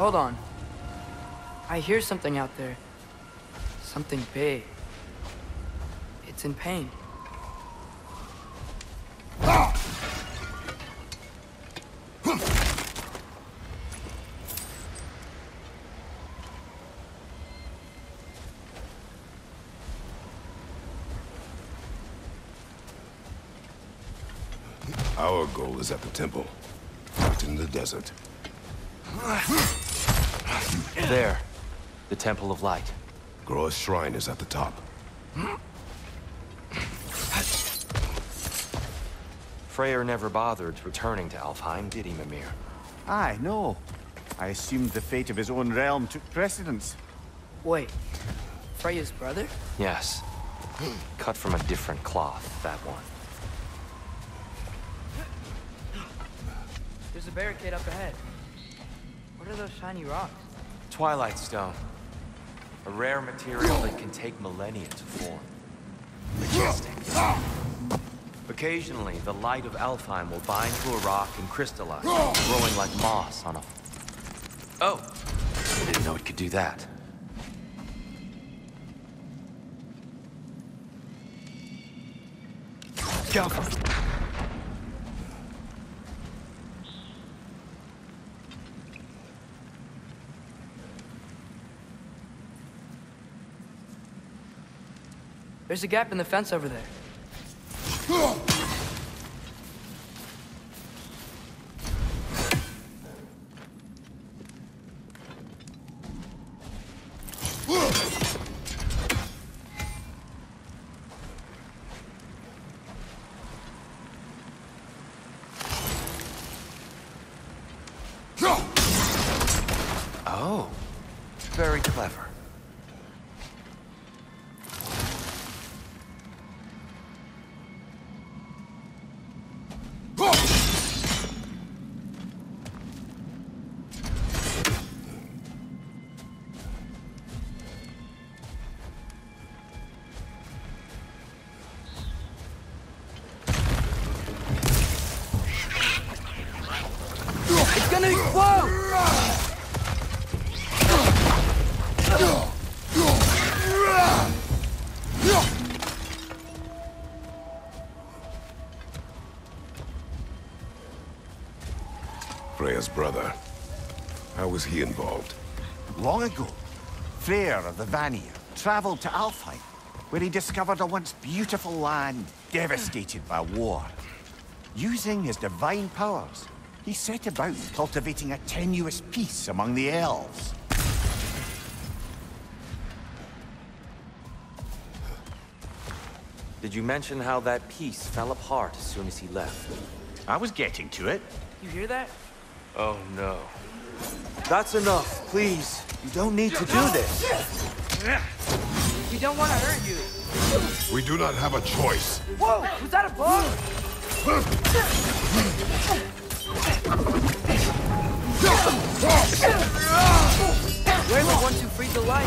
Hold on. I hear something out there. Something big. It's in pain. Our goal is at the temple, not in the desert. There. The Temple of Light. Groa's shrine is at the top. Freyr never bothered returning to Alfheim, did he, Mimir? Aye, no. I assumed the fate of his own realm took precedence. Wait. Freya's brother? Yes. Cut from a different cloth, that one. There's a barricade up ahead. What are those shiny rocks? Twilight Stone. A rare material that can take millennia to form. Majestic. Occasionally, the light of Alfheim will bind to a rock and crystallize, growing like moss on a... Oh! I didn't know it could do that. Go! There's a gap in the fence over there. Freya's brother. How was he involved? Long ago, Freyr of the Vanir traveled to Alfheim, where he discovered a once beautiful land devastated by war. Using his divine powers, he set about cultivating a tenuous peace among the elves. Did you mention how that peace fell apart as soon as he left? I was getting to it. You hear that? Oh no. That's enough, please. You don't need to do this. We don't want to hurt you. We do not have a choice. Whoa! Was that a bug? We're the ones who freed the light.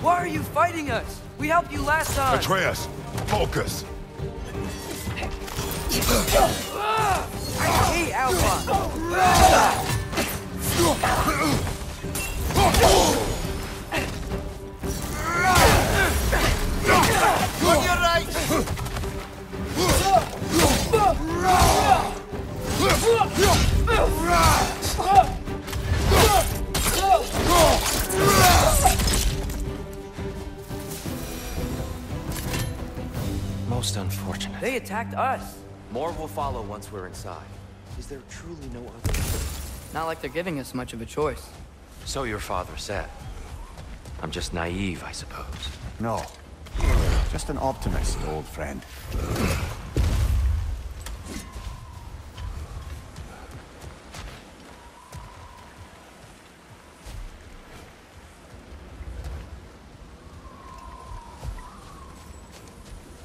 Why are you fighting us? We helped you last time. Atreus, focus. Alpha. Most unfortunate. They attacked us. More will follow once we're inside. Is there truly no other? Not like they're giving us much of a choice. So your father said. I'm just naive, I suppose. No. Just an optimist, old friend.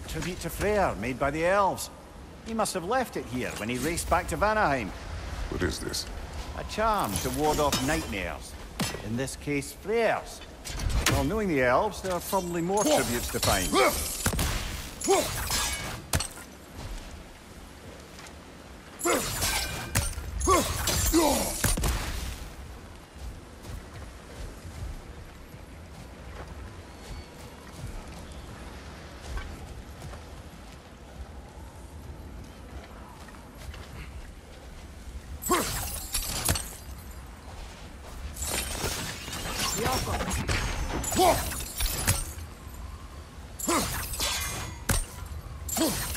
Tribute to Freyr, made by the elves. He must have left it here when he raced back to Vanaheim. What is this? A charm to ward off nightmares. In this case, Freyr's. Well, knowing the elves, there are probably more tributes to find. It's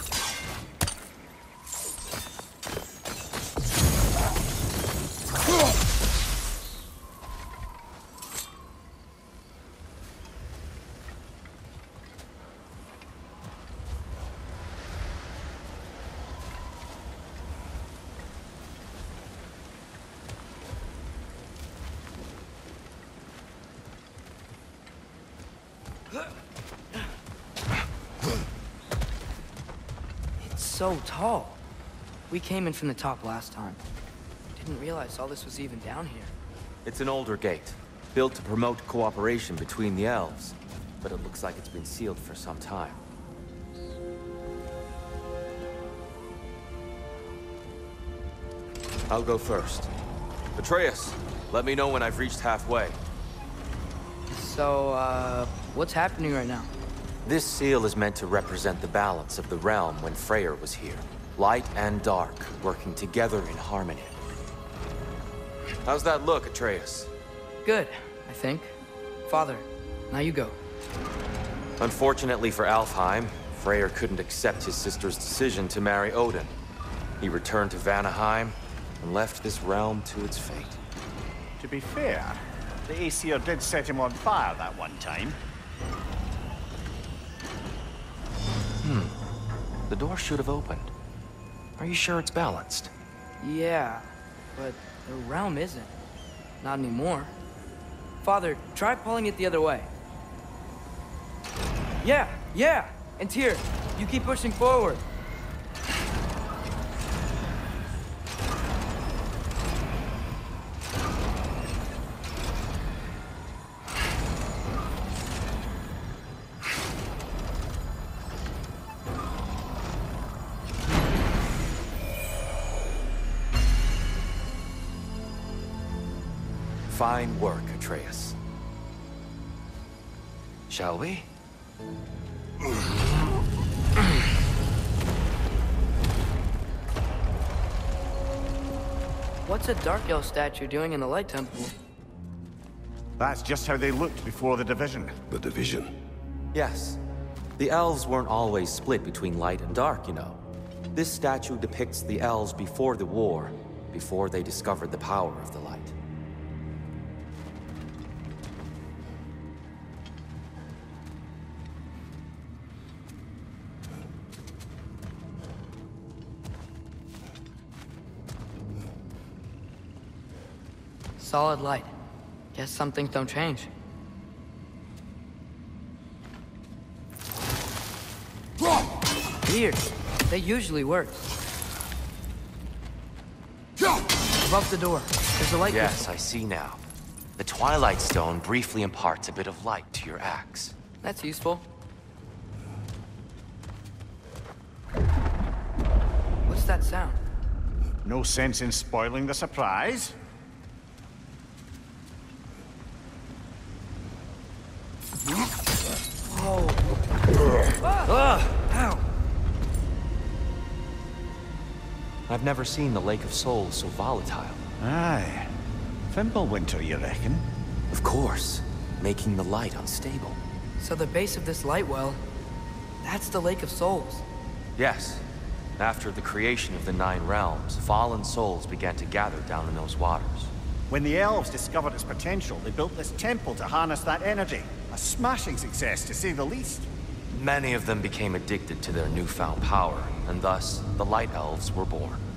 so tall. We came in from the top last time. Didn't realize all this was even down here. It's an older gate, built to promote cooperation between the elves. But it looks like it's been sealed for some time. I'll go first. Atreus, let me know when I've reached halfway. So, uh, what's happening right now? This seal is meant to represent the balance of the realm when Freyr was here. Light and dark, working together in harmony. How's that look, Atreus? Good, I think. Father, now you go. Unfortunately for Alfheim, Freyr couldn't accept his sister's decision to marry Odin. He returned to Vanaheim and left this realm to its fate. To be fair, the Aesir did set him on fire that one time. The door should have opened. Are you sure it's balanced? Yeah, but the realm isn't. Not anymore. Father, try pulling it the other way. Yeah, yeah! And Tyr, you keep pushing forward. Fine work, Atreus. Shall we? What's a Dark Elf statue doing in the Light Temple? That's just how they looked before the division. The division. Yes. The elves weren't always split between light and dark, you know. This statue depicts the elves before the war, before they discovered the power of the light. Solid light. Guess some things don't change. Weird. They usually work. Above the door. There's a light. Yes, I see now. The Twilight Stone briefly imparts a bit of light to your axe. That's useful. What's that sound? No sense in spoiling the surprise. I've never seen the Lake of Souls so volatile. Aye. Fimbulwinter, you reckon? Of course, making the light unstable. So the base of this light well, that's the Lake of Souls. Yes. After the creation of the Nine Realms, fallen souls began to gather down in those waters. When the elves discovered its potential, they built this temple to harness that energy. A smashing success, to say the least. Many of them became addicted to their newfound power, and thus, the Light Elves were born.